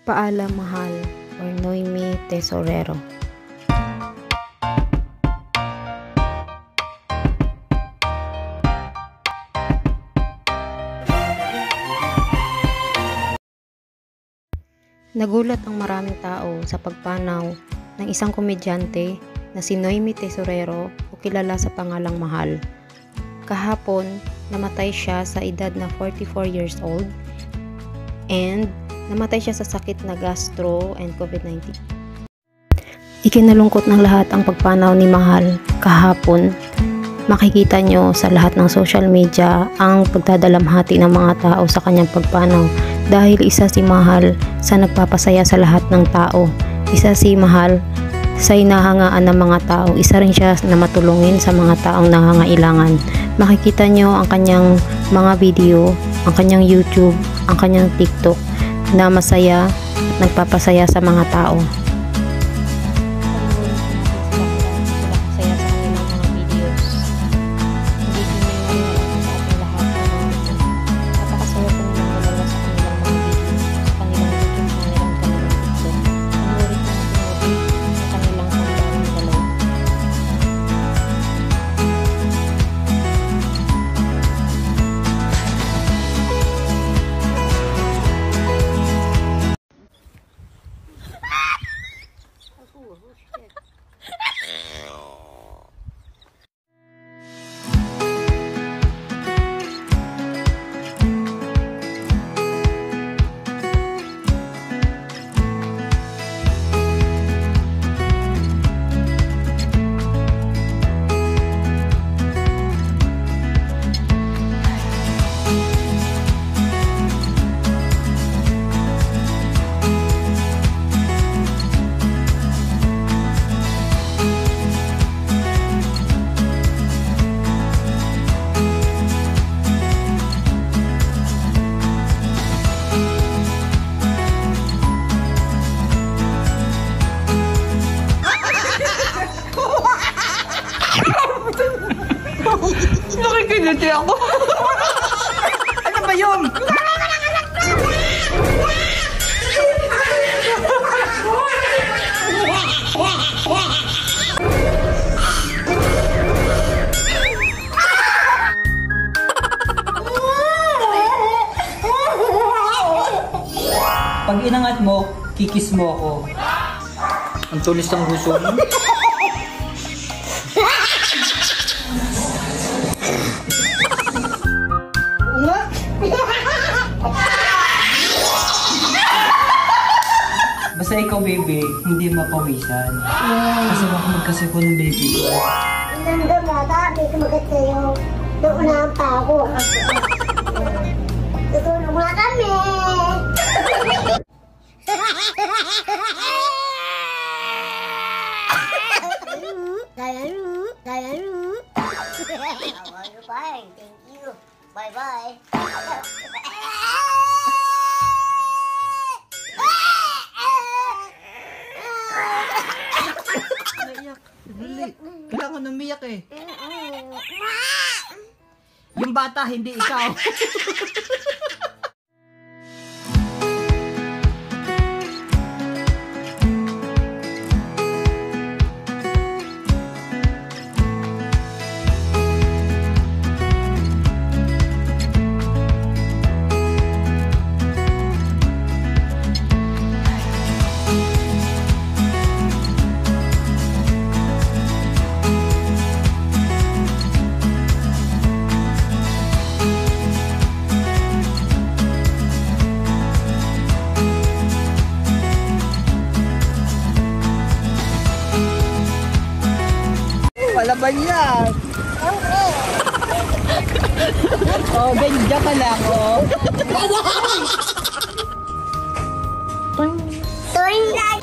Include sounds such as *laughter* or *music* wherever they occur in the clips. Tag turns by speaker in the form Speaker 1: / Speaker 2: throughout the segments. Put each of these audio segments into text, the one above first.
Speaker 1: Paalam Mahal or Noemi Tesorero. Nagulat ang maraming tao sa pagpanaw ng isang komedyante na si Noemi Tesorero o kilala sa pangalang Mahal. Kahapon, namatay siya sa edad na 44 years old and namatay siya sa sakit na gastro and COVID-19. Ikinalungkot ng lahat ang pagpanaw ni Mahal kahapon. Makikita nyo sa lahat ng social media ang pagdadalamhati ng mga tao sa kanyang pagpanaw dahil isa si Mahal sa nagpapasaya sa lahat ng tao. Isa si Mahal sa inahangaan ng mga tao. Isa rin siya na matulungin sa mga taong nangangailangan. Makikita nyo ang kanyang mga video, ang kanyang YouTube, ang kanyang TikTok na masaya at nagpapasaya sa mga tao.
Speaker 2: Nakikiliti ako. ano ba yun? Pag inangat mo, kikis mo ako. Ang tulis ng gusto mo. Ikaw, baby, hindi mapawisan. Kasi baka magkasiko ng baby ko.
Speaker 3: Nanda bata, ka magat sa'yo. Naunahan pa ako. Tutulong nga kami. Ano pa eh, thank you. Bye-bye.
Speaker 2: Naiyak. Dali. Kailangan umiyak eh. Yung bata, hindi ikaw. *laughs* Palaban yan. oh, ganda ka lang, oh.
Speaker 3: Tuwing lang.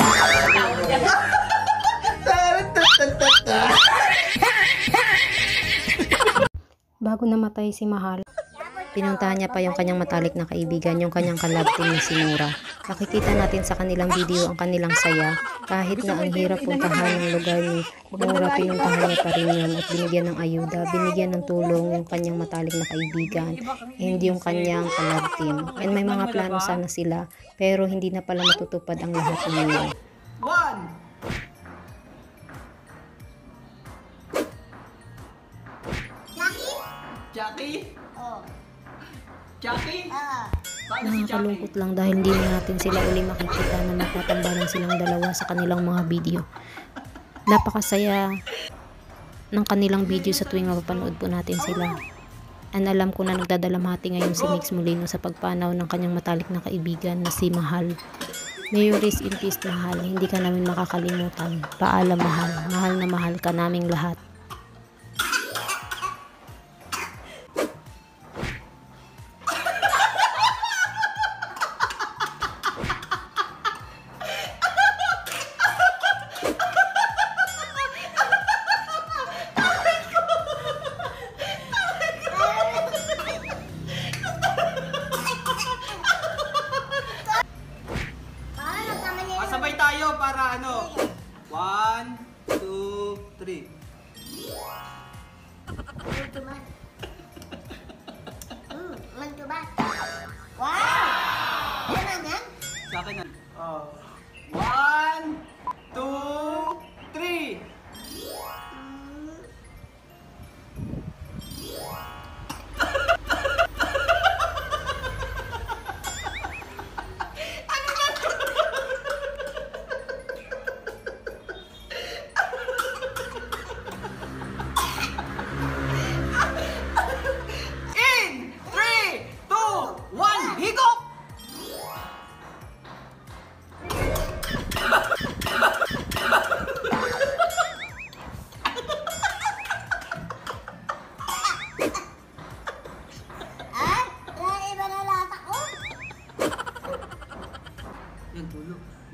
Speaker 1: Bago namatay si Mahal, Pinuntahan niya pa yung kanyang matalik na kaibigan, yung kanyang kalab team na si Nora. Makikita natin sa kanilang video ang kanilang saya. Kahit na ang hirap puntahan ng lugar ni Nora, pinuntahan niya pa rin yun at binigyan ng ayuda, binigyan ng tulong yung kanyang matalik na kaibigan and yung kanyang kalab team. And may mga plano sana sila, pero hindi na pala matutupad ang lahat ng yun.
Speaker 2: One!
Speaker 3: Jackie?
Speaker 2: Jackie?
Speaker 3: Oh.
Speaker 2: Jackie?
Speaker 3: Ah.
Speaker 2: Paano si Jackie?
Speaker 1: Nakakalungkot lang dahil hindi na natin sila uli makikita na magtatambalan silang dalawa sa kanilang mga video. Napakasaya ng kanilang video sa tuwing mapapanood po natin sila. And alam ko na nagdadalamhati ngayon si Mix Molino sa pagpanaw ng kanyang matalik na kaibigan na si Mahal. May you rest in peace, Mahal. Hindi ka namin makakalimutan. Paalam, Mahal. Mahal na mahal ka naming lahat.
Speaker 2: Two, three.
Speaker 3: Mantubat. Hmm, mantubat. Wow! Yan ang yan?
Speaker 2: Sa akin na. Oh.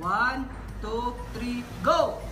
Speaker 2: 1, 2, 3, go!